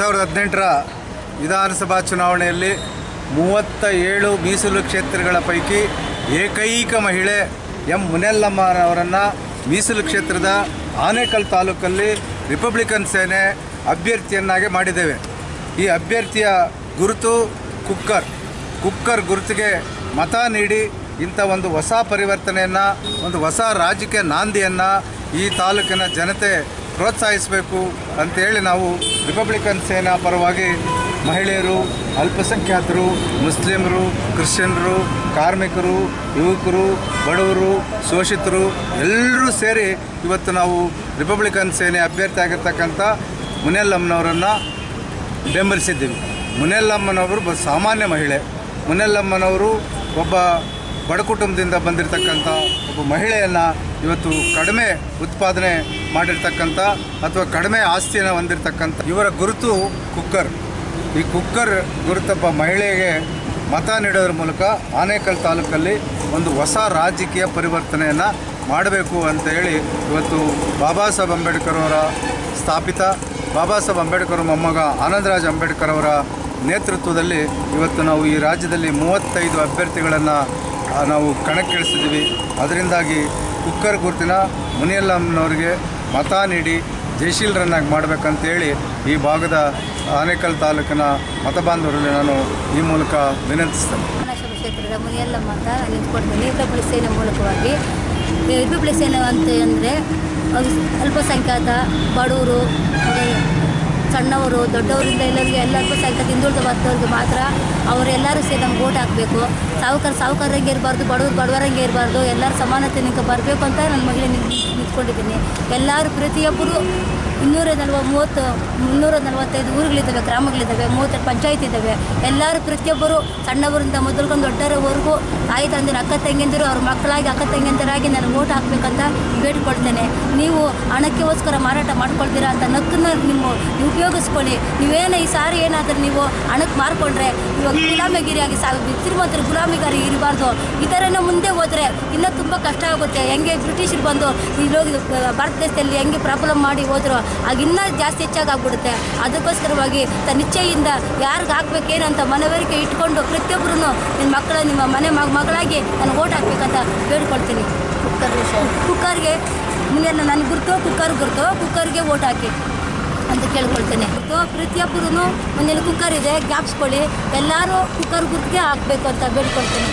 ಸಾವಿರದ ಹದಿನೆಂಟರ ವಿಧಾನಸಭಾ ಚುನಾವಣೆಯಲ್ಲಿ ಮೂವತ್ತ ಏಳು ಮೀಸಲು ಕ್ಷೇತ್ರಗಳ ಪೈಕಿ ಏಕೈಕ ಮಹಿಳೆ ಎಂ ಮುನೆಲ್ಲಮ್ಮನವರನ್ನು ಮೀಸಲು ಕ್ಷೇತ್ರದ ಆನೇಕಲ್ ತಾಲೂಕಲ್ಲಿ ರಿಪಬ್ಲಿಕನ್ ಸೇನೆ ಅಭ್ಯರ್ಥಿಯನ್ನಾಗಿ ಮಾಡಿದ್ದೇವೆ. ಈ ಅಭ್ಯರ್ಥಿಯ ಗುರುತು ಕುಕ್ಕರ್ ಕುಕ್ಕರ್ ಗುರುತಿಗೆ ಮತ ನೀಡಿ ಇಂಥ ಒಂದು ಹೊಸ ಪರಿವರ್ತನೆಯನ್ನು, ಒಂದು ಹೊಸ ರಾಜಕೀಯ ನಾಂದಿಯನ್ನು ಈ ತಾಲೂಕಿನ ಜನತೆ ಪ್ರೋತ್ಸಾಹಿಸಬೇಕು ಅಂತೇಳಿ ನಾವು ರಿಪಬ್ಲಿಕನ್ ಸೇನಾ ಪರವಾಗಿ ಮಹಿಳೆಯರು, ಅಲ್ಪಸಂಖ್ಯಾತರು, ಮುಸ್ಲಿಮರು, ಕ್ರಿಶ್ಚಿಯನ್ರು, ಕಾರ್ಮಿಕರು, ಯುವಕರು, ಬಡವರು, ಶೋಷಿತರು ಎಲ್ಲರೂ ಸೇರಿ ಇವತ್ತು ನಾವು ರಿಪಬ್ಲಿಕನ್ ಸೇನೆ ಅಭ್ಯರ್ಥಿ ಆಗಿರ್ತಕ್ಕಂಥ ಮುನೆಲ್ಲಮ್ಮನವರನ್ನು ಬೆಂಬಲಿಸಿದ್ದೀವಿ. ಮುನೆಲ್ಲಮ್ಮನವರು ಬ, ಸಾಮಾನ್ಯ ಮಹಿಳೆ. ಮುನೆಲ್ಲಮ್ಮನವರು ಒಬ್ಬ ಬಡ ಕುಟುಂಬದಿಂದ ಬಂದಿರತಕ್ಕಂಥ ಒಬ್ಬ ಮಹಿಳೆಯನ್ನು ಇವತ್ತು ಕಡಿಮೆ ಉತ್ಪಾದನೆ ಮಾಡಿರ್ತಕ್ಕಂಥ ಅಥವಾ ಕಡಿಮೆ ಆಸ್ತಿಯನ್ನು ಹೊಂದಿರತಕ್ಕಂಥ ಇವರ ಗುರುತು ಕುಕ್ಕರ್. ಈ ಕುಕ್ಕರ್ ಗುರುತೊಬ್ಬ ಮಹಿಳೆಗೆ ಮತ ನೀಡೋದ್ರ ಮೂಲಕ ಆನೇಕಲ್ ತಾಲೂಕಲ್ಲಿ ಒಂದು ಹೊಸ ರಾಜಕೀಯ ಪರಿವರ್ತನೆಯನ್ನು ಮಾಡಬೇಕು ಅಂತ ಹೇಳಿ ಇವತ್ತು ಬಾಬಾ ಸಾಹೇಬ್ ಅಂಬೇಡ್ಕರ್ ಅವರ ಸ್ಥಾಪಿತ, ಬಾಬಾ ಸಾಹೇಬ್ ಅಂಬೇಡ್ಕರ್ ಮೊಮ್ಮಗ ಆನಂದರಾಜ್ ಅಂಬೇಡ್ಕರ್ ಅವರ ನೇತೃತ್ವದಲ್ಲಿ ಇವತ್ತು ನಾವು ಈ ರಾಜ್ಯದಲ್ಲಿ ಮೂವತ್ತೈದು ಅಭ್ಯರ್ಥಿಗಳನ್ನು ನಾವು ಕಣಕ್ಕಿಳಿಸಿದ್ದೀವಿ ಅದರಿಂದಾಗಿ ಕುಕ್ಕರ್ ಗುರುತಿನ ಮುನಿಯಲ್ಲಮ್ಮನವ್ರಿಗೆ ಮತ ನೀಡಿ ಜಯಶೀಲರನ್ನಾಗಿ ಮಾಡಬೇಕಂತೇಳಿ ಈ ಭಾಗದ ಆನೇಕಲ್ ತಾಲೂಕಿನ ಮತಬಾಂಧವರಲ್ಲಿ ನಾನು ಈ ಮೂಲಕ ವಿನಂತಿಸ್ತೇನೆ. ಕ್ಷೇತ್ರದ ಮುನಿಯಲ್ಲಮ್ಮ ಅಂತ ನಿಂತ್ಕೊಡ್ತೀನಿ. ರಿಪಬ್ಲಿಕ್ ಸೇನೆ ಮೂಲಕವಾಗಿ. ರಿಪಬ್ಲಿಕ್ ಸೇನೆ ಅಂತ ಅಂದರೆ ಅಲ್ಪಸಂಖ್ಯಾತ ಬಡವರು ಸಣ್ಣವರು, ದೊಡ್ಡವರಿಂದ ಎಲ್ಲರಿಗೆ ಎಲ್ಲರಿಗೂ ಸಹಿತ ಹಿಂದುಳಿದ ವರ್ಗದವ್ರಿಗೆ ಮಾತ್ರ ಅವರೆಲ್ಲರೂ ಸೇರಿ ನಮ್ಗೆ ಓಟ್ ಹಾಕಬೇಕು. ಸಾವುಕಾರ ಸಾವುಕಾರಂಗೆ ಇರಬಾರ್ದು, ಬಡವರು ಬಡವರಂಗೆ ಇರಬಾರ್ದು, ಎಲ್ಲರೂ ಸಮಾನತೆ ನಿಂಗೆ ಬರಬೇಕು ಅಂತ ನನ್ನ ಮಗಳಿಗೆ ನಿಂತ್- ನಿಂತ್ಕೊಂಡಿದ್ದೀನಿ. ಎಲ್ಲರೂ ಪ್ರತಿಯೊಬ್ಬರು ಇನ್ನೂರ ನಲ್ವ ಮೂವತ್ತು ಮುನ್ನೂರ ನಲವತ್ತೈದು ಊರುಗಳಿದ್ದಾವೆ, ಗ್ರಾಮಗಳಿದ್ದಾವೆ ಮೂವತ್ತು ಪಂಚಾಯತ್ ಇದ್ದಾವೆ. ಎಲ್ಲರೂ ಪ್ರತಿಯೊಬ್ಬರು ಸಣ್ಣವರಿಂದ ಮೊದಲ್ಕೊಂಡು ದೊಡ್ಡರವರೆಗೂ ತಾಯಿ ತಂದಿರು ಅಕ್ಕ ತಂಗಿಯಂದಿರು, ಅವ್ರ ಮಕ್ಕಳಾಗಿ ಅಕ್ಕ ತಂಗಿಯಂದಿರಾಗಿ ನಾನು ಓಟ್ ಹಾಕಬೇಕಂತ ಬೇಡ್ಕೊಳ್ತೇನೆ. ನೀವು ಹಣಕ್ಕೋಸ್ಕರ ಮಾರಾಟ ಮಾಡ್ಕೊಳ್ತೀರಾ ಅಂತ ನಕ್ಕನ್ನ ನಿಮ್ಮ ಉಪಯೋಗಿಸ್ಕೊಳ್ಳಿ. ನೀವೇನು ಈ ಸಾರಿ ಏನಾದರೂ ನೀವು ಹಣಕ್ಕೆ ಮಾರ್ಕೊಂಡ್ರೆ ಇವಾಗ ಗುಲಾಮಗಿರಿಯಾಗಿ ಸಾ ತಿರುಮತ್ರ ಗುಲಾಮಿಗಾರಿ ಇರಬಾರ್ದು. ಈ ಥರನೇ ಮುಂದೆ ಹೋದರೆ ಇನ್ನೂ ತುಂಬ ಕಷ್ಟ ಆಗುತ್ತೆ. ಹೆಂಗೆ ಬ್ರಿಟಿಷರು ಬಂದು ಇಲ್ಲೋಗಿ ಭಾರತ ದೇಶದಲ್ಲಿ ಹೆಂಗೆ ಪ್ರಾಬ್ಲಮ್ ಮಾಡಿ ಹೋದ್ರು ಆಗ ಇನ್ನೂ ಜಾಸ್ತಿ ಹೆಚ್ಚಾಗಿ ಆಗ್ಬಿಡುತ್ತೆ ಅದಕ್ಕೋಸ್ಕರವಾಗಿ ತನ್ನ ಇಚ್ಛೆಯಿಂದ ಯಾರಿಗೆ ಹಾಕ್ಬೇಕೇನಂತ ಮನವರಿಕೆ ಇಟ್ಕೊಂಡು ಪ್ರತಿಯೊಬ್ಬರೂ ನಿಮ್ಮ ಮಕ್ಕಳ ನಿಮ್ಮ ಮನೆ ಮಗ ಮಗಳಾಗಿ ನಾನು ಓಟ್ ಹಾಕ್ಬೇಕಂತ ಬೇಡ್ಕೊಳ್ತೀನಿ. ಕುಕ್ಕರ್ ಕುಕ್ಕರ್ಗೆ ಮುಂದೆ ನನಗೆ ಗುರ್ತು? ಕುಕ್ಕರ್ ಗುರ್ತು? ಕುಕ್ಕರ್ಗೆ ಓಟ್ ಹಾಕಿ ಅಂತ ಕೇಳ್ಕೊಳ್ತೇನೆ. ಮತ್ತು ಪ್ರತಿಯೊಬ್ಬರೂ ಮನೇಲಿ ಕುಕ್ಕರ್ ಇದೆ ಗ್ಯಾಪ್ಸ್ಕೊಳ್ಳಿ. ಎಲ್ಲರೂ ಕುಕ್ಕರ್ ಗುರ್ತಿಗೆ ಹಾಕಬೇಕು ಅಂತ ಬೇಡ್ಕೊಳ್ತೇನೆ.